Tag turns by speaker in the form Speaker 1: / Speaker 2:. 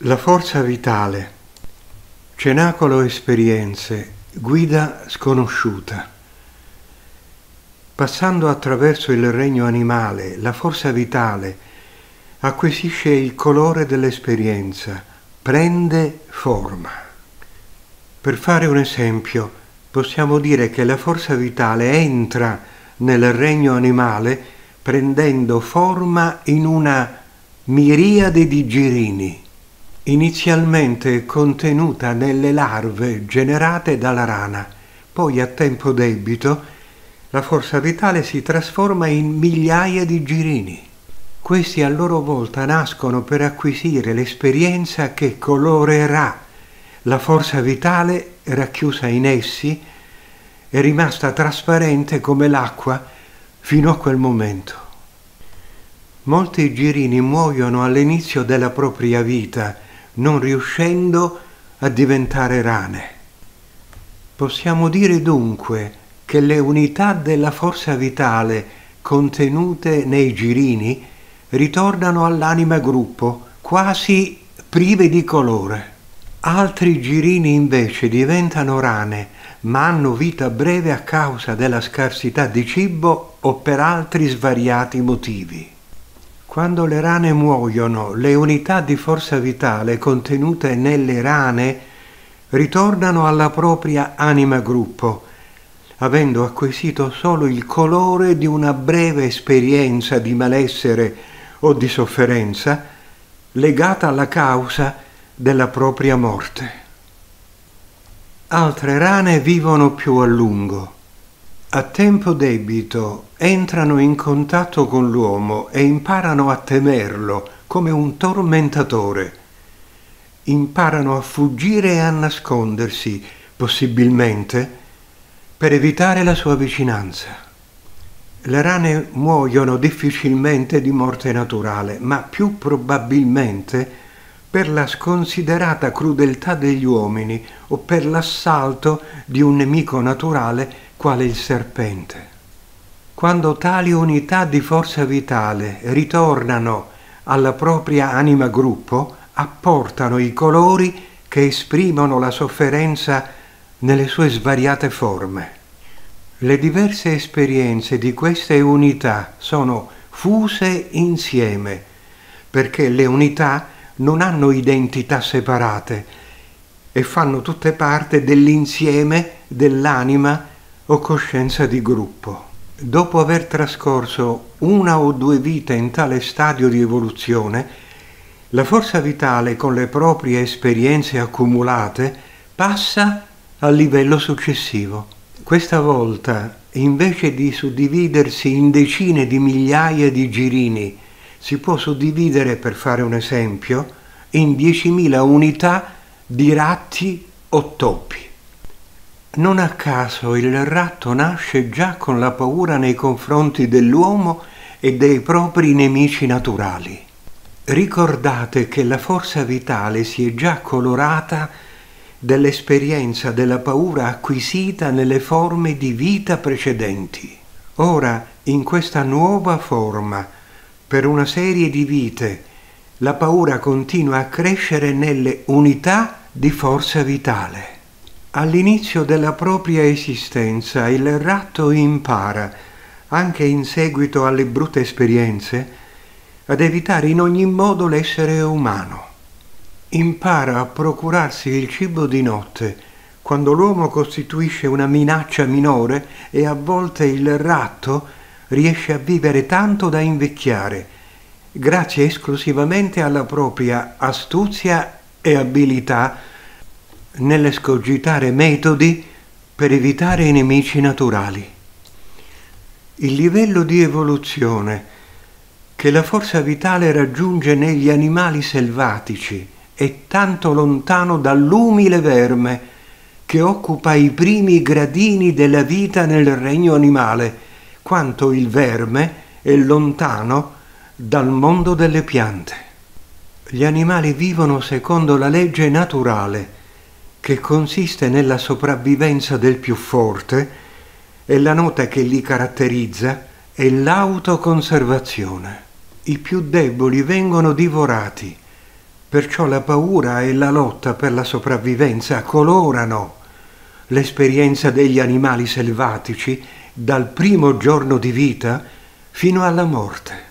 Speaker 1: La forza vitale, cenacolo esperienze, guida sconosciuta. Passando attraverso il regno animale, la forza vitale acquisisce il colore dell'esperienza, prende forma. Per fare un esempio, possiamo dire che la forza vitale entra nel regno animale prendendo forma in una miriade di girini inizialmente contenuta nelle larve generate dalla rana, poi a tempo debito la forza vitale si trasforma in migliaia di girini. Questi a loro volta nascono per acquisire l'esperienza che colorerà la forza vitale racchiusa in essi è rimasta trasparente come l'acqua fino a quel momento. Molti girini muoiono all'inizio della propria vita non riuscendo a diventare rane. Possiamo dire dunque che le unità della forza vitale contenute nei girini ritornano all'anima gruppo, quasi prive di colore. Altri girini invece diventano rane, ma hanno vita breve a causa della scarsità di cibo o per altri svariati motivi. Quando le rane muoiono, le unità di forza vitale contenute nelle rane ritornano alla propria anima gruppo, avendo acquisito solo il colore di una breve esperienza di malessere o di sofferenza legata alla causa della propria morte. Altre rane vivono più a lungo a tempo debito entrano in contatto con l'uomo e imparano a temerlo come un tormentatore. Imparano a fuggire e a nascondersi, possibilmente, per evitare la sua vicinanza. Le rane muoiono difficilmente di morte naturale, ma più probabilmente per la sconsiderata crudeltà degli uomini o per l'assalto di un nemico naturale quale il serpente. Quando tali unità di forza vitale ritornano alla propria anima gruppo, apportano i colori che esprimono la sofferenza nelle sue svariate forme. Le diverse esperienze di queste unità sono fuse insieme, perché le unità non hanno identità separate e fanno tutte parte dell'insieme dell'anima o coscienza di gruppo. Dopo aver trascorso una o due vite in tale stadio di evoluzione, la forza vitale con le proprie esperienze accumulate passa al livello successivo. Questa volta, invece di suddividersi in decine di migliaia di girini, si può suddividere, per fare un esempio, in 10.000 unità di ratti o topi. Non a caso il ratto nasce già con la paura nei confronti dell'uomo e dei propri nemici naturali. Ricordate che la forza vitale si è già colorata dell'esperienza della paura acquisita nelle forme di vita precedenti. Ora, in questa nuova forma, per una serie di vite, la paura continua a crescere nelle unità di forza vitale. All'inizio della propria esistenza il ratto impara, anche in seguito alle brutte esperienze, ad evitare in ogni modo l'essere umano. Impara a procurarsi il cibo di notte, quando l'uomo costituisce una minaccia minore e a volte il ratto riesce a vivere tanto da invecchiare, grazie esclusivamente alla propria astuzia e abilità nell'escogitare metodi per evitare i nemici naturali. Il livello di evoluzione che la forza vitale raggiunge negli animali selvatici è tanto lontano dall'umile verme che occupa i primi gradini della vita nel regno animale, quanto il verme è lontano dal mondo delle piante. Gli animali vivono secondo la legge naturale che consiste nella sopravvivenza del più forte e la nota che li caratterizza è l'autoconservazione. I più deboli vengono divorati, Perciò la paura e la lotta per la sopravvivenza colorano l'esperienza degli animali selvatici dal primo giorno di vita fino alla morte.